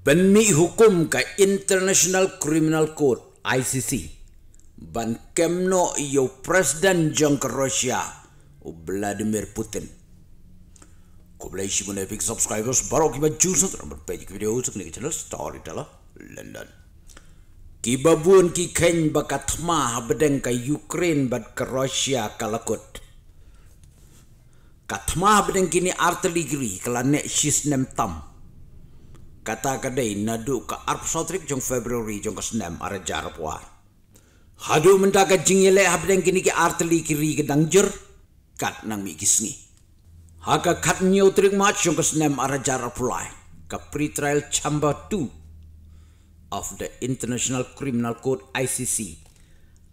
Penmi hukum ka International Criminal Court ICC ban kemno yo Presiden jong ke Rusia Vladimir Putin. Ko bela isi mun epic subscribers baru kiba juice untuk berpegi video untuk ni channel Storyteller London. Kiba buon ki ken bakat ma bedeng ka Ukraine bad ke Rusia kalakut. Katma bedeng kini artileri kala nek shis nem tam kata kadai nadu ka arp sotrik jong Februari jong ka senem ara jar puar. Hadu menta ka jingyele habdeng kini ki arteli kiri ke dangjer kat nang mi kisngi. Haka kat nyo trik mat jong ka senem ara jar pulai ka pre-trial chamber 2 of the International Criminal Court ICC.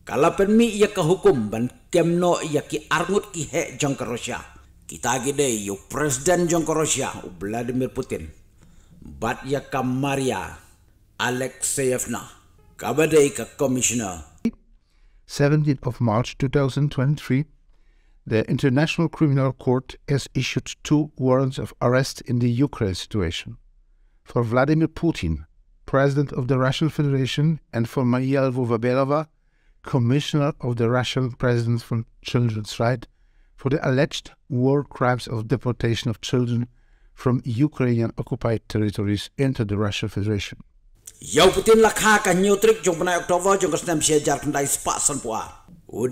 Kala penmi ia ka hukum ban kemno ia ki arngut ki he jong ka Russia. Kita gede yo presiden jong ka Russia Vladimir Putin. Batya Maria Alexeyevna, Kabadeka Commissioner. 17th of March 2023, the International Criminal Court has issued two warrants of arrest in the Ukraine situation for Vladimir Putin, President of the Russian Federation, and for Maria Lvova Commissioner of the Russian President for Children's Rights, for the alleged war crimes of deportation of children from Ukrainian occupied territories into the Russian Federation. Yau Putin lakha ka nyutrik jong panai Oktober jong ka snam sia jar kendai spa san pua. U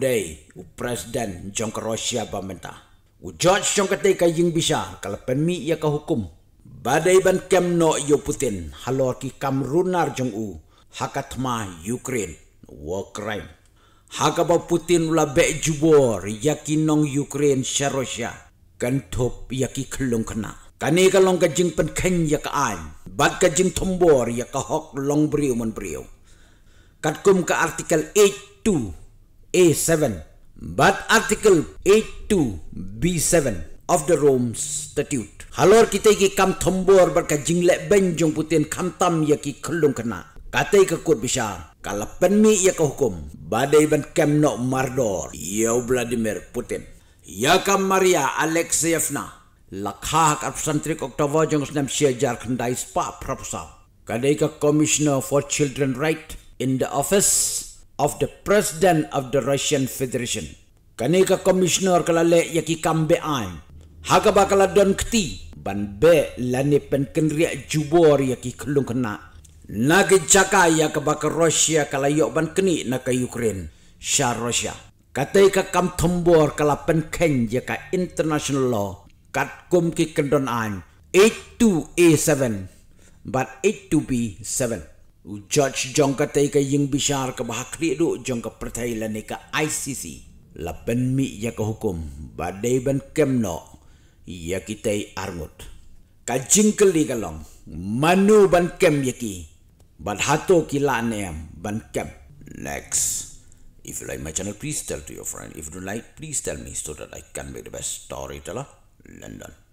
presiden jong ka Russia bamenta. U George jong ka ka ying bisa kala penmi ya hukum. Badai ban kem no yo Putin halor ki kam runar u hakatma Ukraine war crime. Hakaba Putin ula be jubor yakinong Ukraine sya Russia kan top yaki kelung kena. Kani ka long ka jing pen ken ya ka an. Bad ka jing tombor ya ka hok long brio mon brio. Kat kum ka artikel 82 A7. Bad artikel 82 B7 of the Rome Statute. Halor kita ki kam tombor bar ka jing le ben jong putin kam tam ya ki kelung kena. Katai ka kut bisa. Kala penmi ya ka hukum. Badai ban kem no mardor. Ya Vladimir Putin. Ya kam Maria Alexeyevna lakha kat pesantrik Oktober jong senam sia jar kendai spa propsa. Kadai ka Commissioner for Children Right in the office of the President of the Russian Federation. Kani ka Commissioner kalale yaki kambe an. Haga bakala don kti ban be lani pen kenria jubor yaki kelung kena. Nagi jaka ya ka baka Russia kala yok ban keni na ka Ukraine. Sha Russia. Katai ka kam tombor kala pen ken ya ka international law kum ki kendon an 82A7 but 82B7 u judge jong ka tay ka ying bishar ka bahakri do jong ka prathai la ka ICC la pen mi ya ka hukum ba ban kemno ya ki tay arngut ka jingkel li ka long manu ban kem ya ki. But hato ki la ban kem. Next. If you like my channel please tell to your friend. If you don't like please tell me so that i can be the best storyteller London.